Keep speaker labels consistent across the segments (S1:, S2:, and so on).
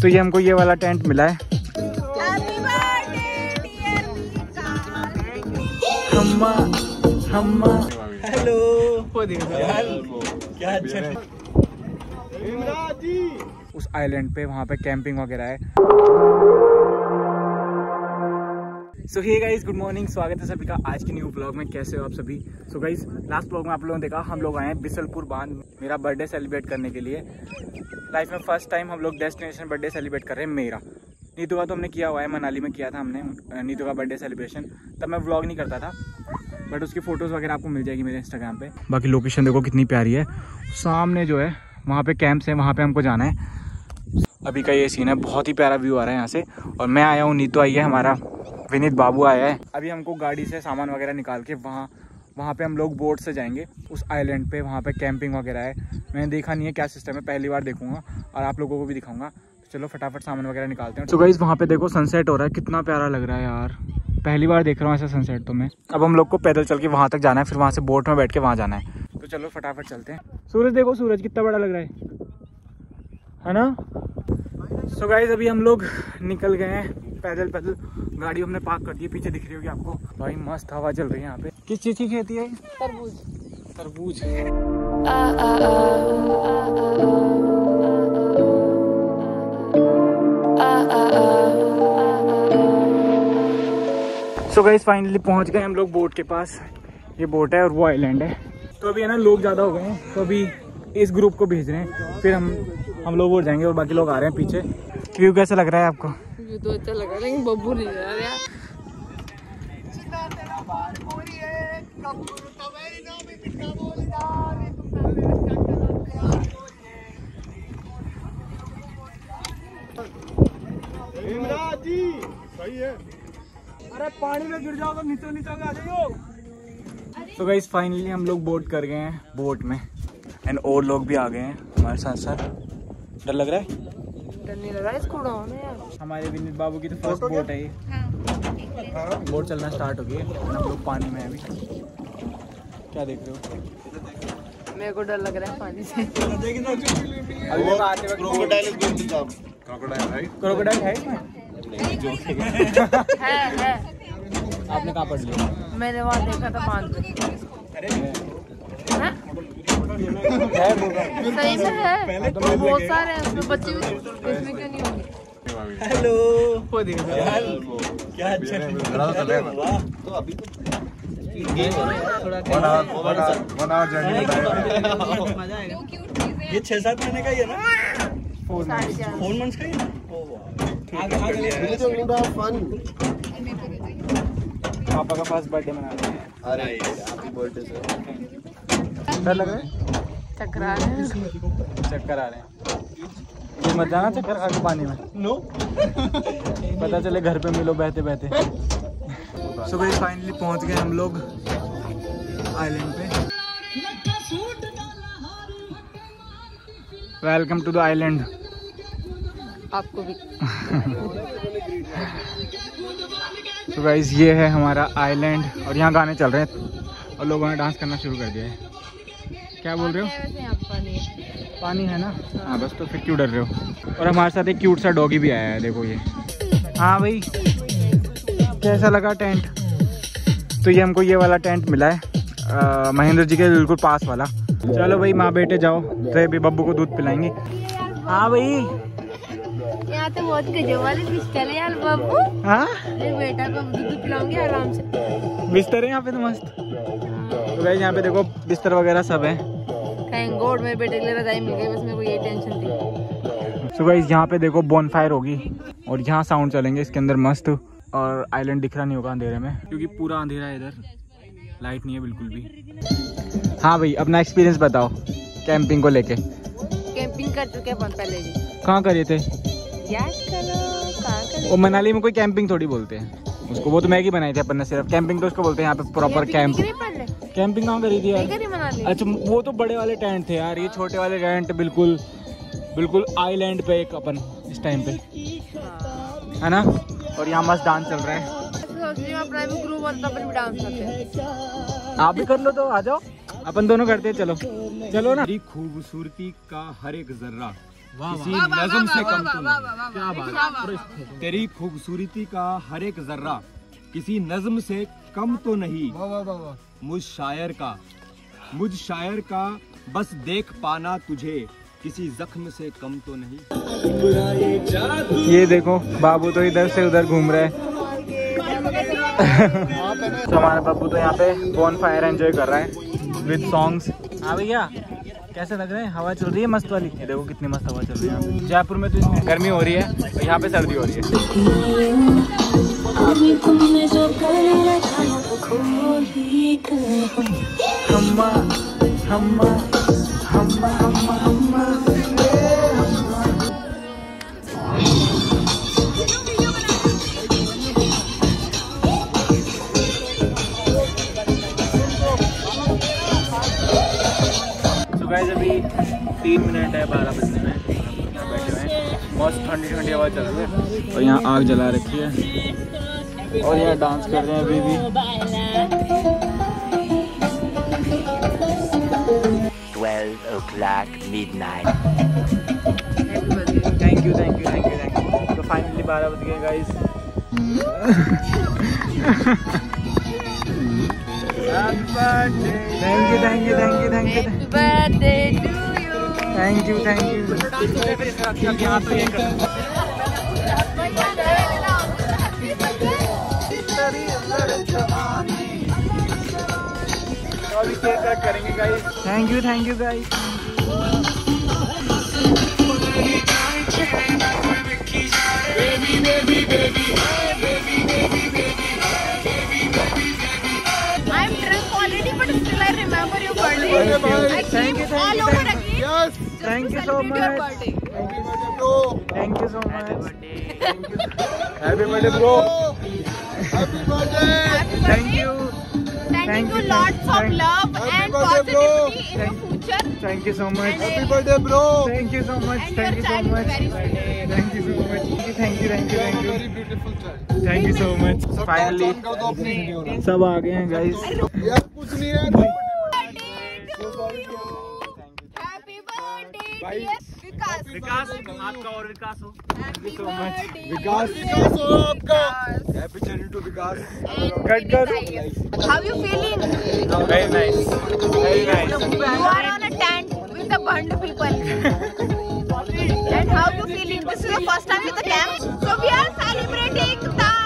S1: तो ये हमको ये वाला टेंट मिला है। हम्मा हम्मा हेलो क्या अच्छा उस आइलैंड पे वहाँ पे कैंपिंग वगैरह है। So hey guys good morning स्वागत है सभी का आज के न्यू ब्लॉग में। कैसे हो आप सभी? सो गाइज़ लास्ट ब्लॉग में आप लोगों ने देखा, हम लोग आए हैं बिसलपुर बाँध, मेरा बर्थडे सेलिब्रेट करने के लिए। लाइफ में फ़र्स्ट टाइम हम लोग डेस्टिनेशन बर्थडे सेलिब्रेट कर रहे हैं मेरा। नीतू का तो हमने किया हुआ है, मनाली में किया था हमने नीतू का बर्थडे सेलिब्रेशन तब मैं व्लॉग नहीं करता था बट उसकी फ़ोटोज़ वगैरह आपको मिल जाएगी मेरे इंस्टाग्राम पे। बाकी लोकेशन देखो कितनी प्यारी है। सामने जो है, वहाँ पे कैंप्स है, वहाँ पे हमको जाना है। अभी का ये सीन है, बहुत ही प्यारा व्यू आ रहा है यहाँ से। और मैं आया हूँ, नीतू आई है हमारा। विनीत बाबू आया है। अभी हमको गाड़ी से सामान वगैरह निकाल के वहाँ वहाँ पे हम लोग बोट से जाएँगे। उस आइलैंड पे वहाँ पे कैंपिंग वगैरह है। मैंने देखा नहीं है क्या सिस्टम है, पहली बार देखूँगा और आप लोगों को भी दिखाऊँगा। तो चलो फटाफट सामान वगैरह निकालते हैं। तो गाइज़ वहाँ पे देखो सनसेट हो रहा है। कितना प्यारा लग रहा है यार। पहली बार देख रहा हूँ ऐसा सनसेट तो मैं। अब हम लोग को पैदल चल के वहाँ तक जाना है, फिर वहाँ से बोट में बैठ के वहाँ जाना है। तो चलो फटाफट चलते हैं। सूरज देखो, सूरज कितना बड़ा लग रहा है। है ना? सो so गाइज़ अभी हम लोग निकल गए हैं। पैदल पैदल गाड़ी हमने पार्क कर दी पीछे दिख रही होगी आपको। भाई मस्त हवा चल रही है यहाँ पे। किस चीज़ की खेती है
S2: तरबूज।
S1: तरबूज। सो गाइज़ फाइनली पहुँच गए हम लोग बोट के पास। ये बोट है और वो आइलैंड है। तो अभी है ना लोग ज़्यादा हो गए हैं तो अभी इस ग्रुप को भेज रहे हैं। फिर हम हम लोग और जाएँगे और बाकी लोग आ रहे हैं पीछे। व्यू कैसा लग रहा है आपको?
S2: तो अच्छा लगा लेकिन बब्बू नहीं जा रहा
S1: अरे पानी में गिर जाओ तो नीचे नीचे आ जाइयो। तो गाइस फाइनली हम लोग बोट कर गए हैं बोट में। एंड और लोग भी आ गए हैं हमारे साथ साथ डर लग रहा है?
S2: डर नहीं लगा इसको उड़ाओ ना यार।
S1: हमारे विनीत बाबू की तो फ़र्स्ट बोट है बोट चलना स्टार्ट हो गई है हम लोग पानी में अभी। क्या देख रहे हो?
S2: मेरे को डर लग रहा है पानी से।
S1: अभी देखो आते वक्त क्रोकोडाइल है
S2: है है
S1: आपने कहाँ पढ़ लिया?
S2: मैंने वहाँ देखा था बाँध पे हाँ?
S1: है बोल रहा हूँ।
S2: सही में है बहुत सारे हैं उसमें बच्चे भी इसमें क्यों नहीं होंगे
S1: हेलो क्या अच्छा ये छह सात महीने का ही है ना फोर
S2: साढ़े
S1: मंथ्स का ही है पापा का फ़र्स्ट बर्थडे मना रहे हैं
S3: अरे हैप्पी बर्थडे सर
S1: डर लग रहा है?
S2: चकरा रहे हैं।
S1: चक्कर आ रहे हैं। ये मत जाना चक्कर खा के पानी में। नो पता चले घर पे मिलो बहते बहते। सुबह फाइनली पहुँच गए हम लोग आइलैंड पे। वेलकम टू द आइलैंड
S2: आपको भी।
S1: तो गाइज़ ये है हमारा आइलैंड और यहाँ गाने चल रहे हैं और लोगों ने डांस करना शुरू कर दिया है। क्या बोल रहे हो?
S2: पानी है।
S1: पानी है ना? हाँ बस तो फिर क्यों डर रहे हो? और हमारे साथ एक क्यूट सा डॉगी भी आया है देखो ये। हाँ भाई कैसा लगा टेंट तो ये हमको ये वाला टेंट मिला है। महेंद्र जी के बिल्कुल पास वाला। चलो भाई माँ बेटे जाओ। तो अभी बब्बू को दूध पिलाएँगे। हाँ भाई।
S2: यहाँ तो बहुत गजब वाले सिस्टर है यार बाबू
S1: हाँ?
S2: बेटा को दूध पिलाऊँगी आराम से।
S1: बिस्तर है यहाँ पे तो मस्त। तो भाई यहाँ पे देखो बिस्तर वगैरह सब है।
S2: थैंक गॉड मेरे बेटे के लिए रजाई मिल गई बस मेरे को यही टेंशन थी।
S1: सो गाइस यहाँ पे देखो बॉन फायर होगी और यहाँ साउंड चलेंगे इसके अंदर मस्त। और आइलैंड दिख रहा नहीं होगा अंधेरे में क्योंकि पूरा अंधेरा है इधर। लाइट नहीं है बिल्कुल भी। हाँ भाई अपना एक्सपीरियंस बताओ कैंपिंग को लेके।
S2: कैंपिंग कर चुके हैं पहले भी
S1: कहाँ करे थे?
S2: याद करो कहाँ करो
S1: वो मनाली में कोई कैंपिंग थोड़ी बोलते हैं। उसको वो तो मैगी बनाई थी अपन ने सिर्फ़। कैंपिंग तो उसको बोलते हैं यहाँ पे प्रॉपर कैंप कैंपिंग कहाँ करी थी यार? अच्छा वो तो बड़े वाले टेंट थे यार ये छोटे वाले टेंट बिल्कुल बिल्कुल आइलैंड पे एक अपन इस टाइम पे।
S2: हाँ।
S1: है ना? और यहाँ मस्त डांस चल रहा
S2: करते हैं।
S1: आप भी कर लो तो आ जाओ अपन दोनों करते हैं चलो। चलो ना।
S3: खूबसूरती का हर एक जर्रा। किसी नज्म से कम तो नहीं। क्या बात तेरी खूबसूरती का हर एक जर्रा। किसी नज्म से कम तो नहीं। मुझ शायर का। मुझ शायर का बस देख पाना तुझे किसी जख्म से कम तो नहीं।
S1: ये देखो बाबू तो इधर से उधर घूम रहे हैं। तो हमारा बाबू तो यहाँ पे बॉन फायर एंजॉय कर रहा है विद सॉन्ग्स हाँ भैया कैसे लग रहे हैं? हवा चल रही है मस्त वाली? ये देखो कितनी मस्त हवा चल रही है जयपुर में तो इतनी गर्मी हो रही है और यहाँ पे सर्दी हो रही है
S4: खोल ही
S1: So अभी तीन मिनट है बारह बजने में। बैठे हुए मस्त ठंडी ठंडी हवा चल रही है। और यहाँ आग जला रखी है। और यहाँ डांस कर रहे हैं अभी भी।
S5: 12 o'clock midnight.
S1: Thank you thank you thank you thank you तो फाइनली बारह बज गए guys thank you thank you thank you thank you
S2: birthday to you
S1: thank you thank you यहाँ पे ये कर तो अभी केक कट करेंगे guys thank you thank you guys
S2: I'm drunk already, but still I remember your birthday.
S1: Thank you. Thank you, thank you,
S2: over
S1: thank
S2: again.
S1: Yes. Thank you so
S2: celebrate your
S1: much.
S2: birthday.
S1: Thank you so much. Happy birthday, bro.
S2: Happy
S1: Thank
S2: birthday.
S1: you. Thank
S2: you
S1: you,
S2: lots of love
S1: thank
S2: you so
S1: much
S2: happy bro
S1: thank you so much thank you so much thank you
S3: so much thank
S1: you thank you thank you
S3: thank you so much finally
S1: सब आ गए हैं
S3: guys कुछ नहीं है
S2: विकास
S1: विकास आपका और विकास हो
S3: विकास विकास हो आपका टू विकास
S2: कट कर how you feeling With the burned people. and how you feeling? This is the first time with the camp. So we are celebrating the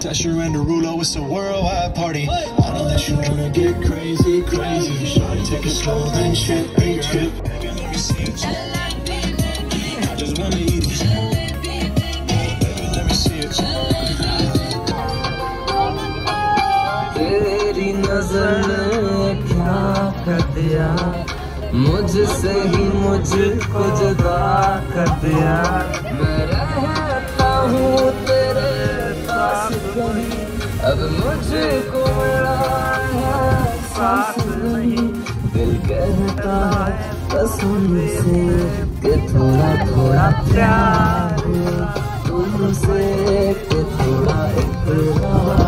S6: Tesher and Derulo, it's a worldwide party. I know that you wanna get crazy, crazy. Shawty, take it slow, then trip, hey trip. Baby, let me see it. I just wanna eat it. Baby, let me see it.
S7: तेरी नजर ने क्या कर दिया मुझसे ही मुझको जुदा कर दिया मैं रहता हूँ तेरे पास कहीं अब मुझको मिला सांस नहीं। दिल कहता है, कसम से कि थोड़ा थोड़ा प्यार। तुमसे कि थोड़ा इकरार